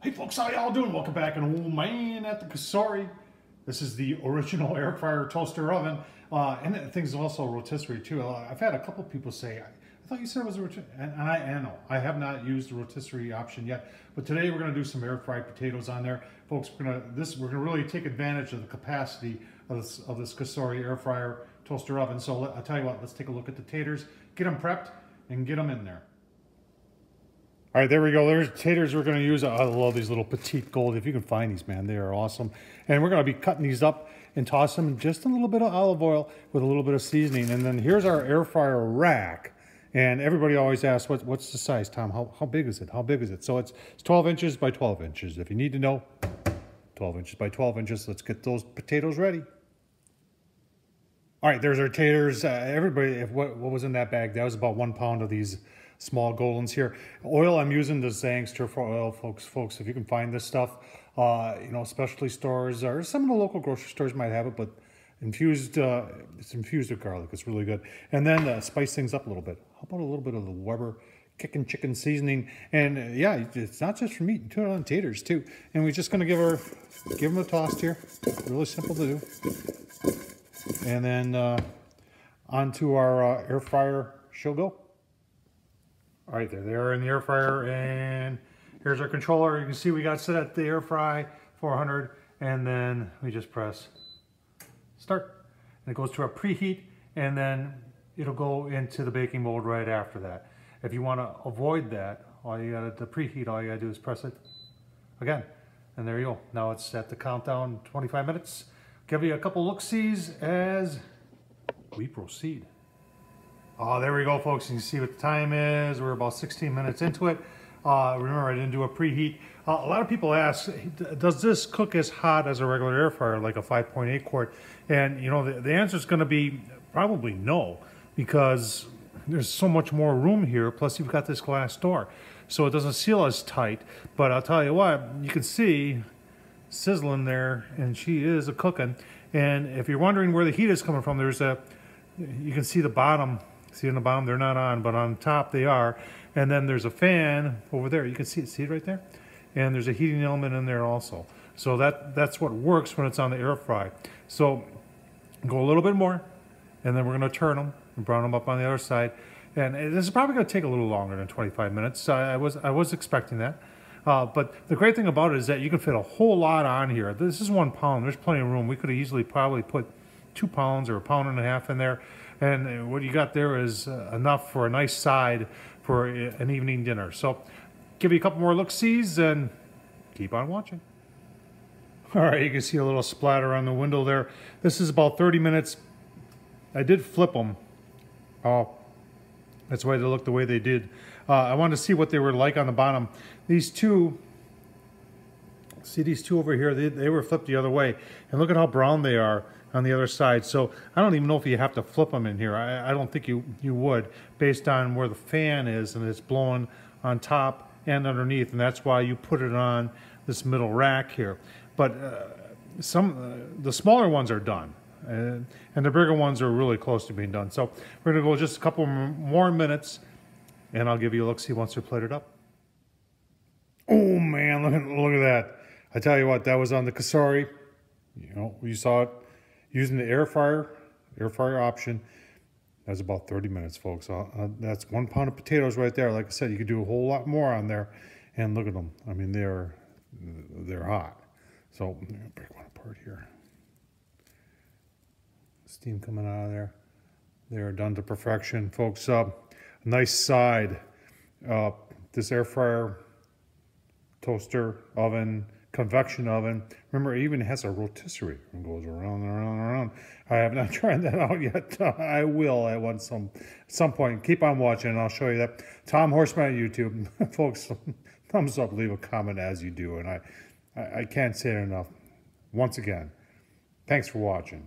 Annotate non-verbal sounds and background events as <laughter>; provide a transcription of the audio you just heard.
Hey folks, how y'all doing? Welcome back and old man at the Cosori. This is the original <laughs> air fryer toaster oven. Uh, and the thing's also rotisserie too. Uh, I've had a couple people say, I, I thought you said it was a rotisserie. And, I, know, I have not used the rotisserie option yet. But today we're gonna do some air fried potatoes on there. Folks, we're gonna, this, we're gonna really take advantage of the capacity of this, of this Cosori air fryer toaster oven. So let, I'll tell you what, let's take a look at the taters, get them prepped and get them in there. All right, there we go. There's taters we're going to use. I love these little petite gold. If you can find these, man, they are awesome. And we're going to be cutting these up and toss them in just a little bit of olive oil with a little bit of seasoning. And then here's our air fryer rack. And everybody always asks, what, what's the size, Tom? How, how big is it? How big is it? So it's, it's 12 inches by 12 inches. If you need to know, 12 inches by 12 inches. Let's get those potatoes ready. All right, there's our taters. Uh, everybody, if what, what was in that bag? That was about one pound of these small goldens here. Oil, I'm using the Zhang stir fry oil, folks. Folks, if you can find this stuff, uh, you know, specialty stores or some of the local grocery stores might have it, but infused, uh, it's infused with garlic. It's really good. And then uh, spice things up a little bit. How about a little bit of the Weber Kick'n Chicken seasoning? And uh, yeah, it's not just for meat. You do it on taters too. And we're just going to give her, give them a toss here. Really simple to do. And then uh, onto our uh, air fryer she'll go. All right, there they are in the air fryer, and here's our controller. You can see we got set at the air fry 400, and then we just press start. And it goes to our preheat, and then it'll go into the baking mode right after that. If you want to avoid that, all you got to preheat, all you got to do is press it again. And there you go. Now it's at the countdown 25 minutes. Give you a couple look-sees as we proceed. Oh, there we go, folks. You can see what the time is. We're about 16 minutes into it. Uh, remember, I didn't do a preheat. Uh, a lot of people ask, does this cook as hot as a regular air fryer, like a 5.8 quart? And, you know, the, the answer is going to be probably no, because there's so much more room here. Plus, you've got this glass door, so it doesn't seal as tight. But I'll tell you what, you can see sizzling there, and she is a cooking. And if you're wondering where the heat is coming from, there's a, you can see the bottom See on the bottom, they're not on, but on top they are. And then there's a fan over there. You can see it, see it right there? And there's a heating element in there also. So that, that's what works when it's on the air fry. So go a little bit more, and then we're gonna turn them and brown them up on the other side. And this is probably gonna take a little longer than 25 minutes. I, I was, I was expecting that. Uh, but the great thing about it is that you can fit a whole lot on here. This is one pound. There's plenty of room. We could easily probably put two pounds or a pound and a half in there. And what you got there is uh, enough for a nice side for an evening dinner. So give you a couple more look-sees and keep on watching. All right, you can see a little splatter on the window there. This is about 30 minutes. I did flip them. Oh, that's why they look the way they did. Uh, I wanted to see what they were like on the bottom. These two, see these two over here, they, they were flipped the other way. And look at how brown they are on the other side. So I don't even know if you have to flip them in here. I, I don't think you, you would based on where the fan is and it's blowing on top and underneath. And that's why you put it on this middle rack here. But uh, some uh, the smaller ones are done. And, and the bigger ones are really close to being done. So we're gonna go just a couple more minutes and I'll give you a look, see once they're plated up. Oh man, look at, look at that. I tell you what, that was on the Cosori. You know, you saw it using the air fryer, air fryer option. That's about 30 minutes, folks. Uh, uh, that's one pound of potatoes right there. Like I said, you could do a whole lot more on there. And look at them. I mean, they're they're hot. So break one apart here. Steam coming out of there. They're done to perfection, folks. Uh, nice side. Uh, this air fryer, toaster, oven, convection oven. Remember, it even has a rotisserie and goes around and around and around. I have not <laughs> tried that out yet. <laughs> I will at one some some point. Keep on watching, and I'll show you that. Tom Horsman on YouTube, <laughs> folks. Thumbs up, leave a comment as you do, and I, I, I can't say it enough. Once again, thanks for watching.